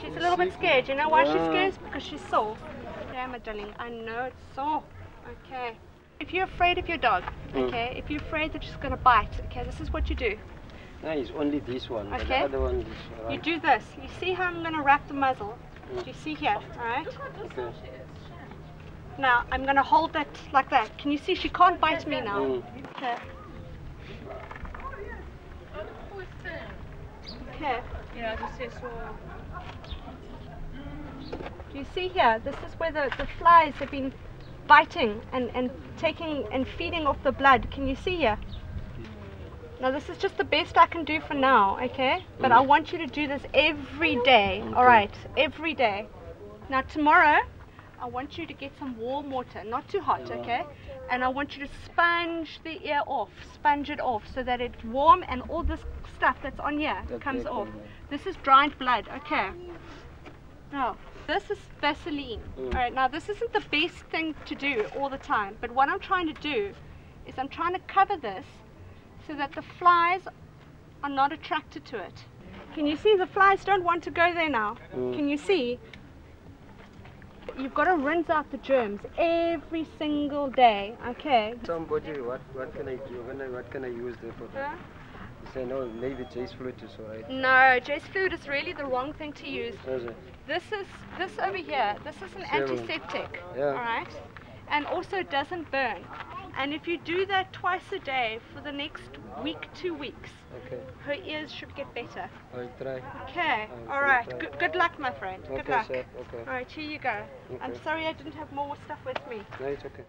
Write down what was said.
She's a little bit scared. You know why she's Yeah. scared? Because she's sore. Yeah, my darling. I know it's sore. Okay. If you're afraid of your dog, Mm. okay, if you're afraid that she's going to bite, okay, this is what you do. No, it's only this one. But the Okay. other one is You do this. You see how I'm going to wrap the muzzle? Mm. Do you see here? All right. Okay. Now I'm going to hold that like that. Can you see she can't bite me now? Mm. Okay. Okay. Ja, du ser så... Do you see here? This is where the, the flies have been biting and, and taking and feeding off the blood. Can you see here? Now this is just the best I can do for now, okay? But I Mm. want you to do this every day, Okay. alright? Every day. Now tomorrow, I want you to get some warm water, not too hot, Yeah. okay? And I want you to sponge the ear off, sponge it off so that it's warm and all this stuff that's on here comes off. This is dried blood, okay? Now, this is Vaseline. Mm. All right, now this isn't the best thing to do all the time, but what I'm trying to do is I'm trying to cover this so that the flies are not attracted to it. Can you see the flies don't want to go there now? Mm. Can you see? You've got to rinse out the germs every single day, okay? Somebody, what, what can I do? When I, what can I use there for that? He said, no, maybe Jeyes fluid is alright. No, Jeyes fluid is really the wrong thing to use. This is this over here. This is an Serum. antiseptic. Yeah. All right, and also doesn't burn. And if you do that twice a day for the next week, two weeks, Okay, her ears should get better. I'll try. Okay. I'll All right. Good, good luck, my friend. Good Okay, luck. sir. Okay. All right. Here you go. I'm sorry I didn't have more stuff with me. No, it's okay.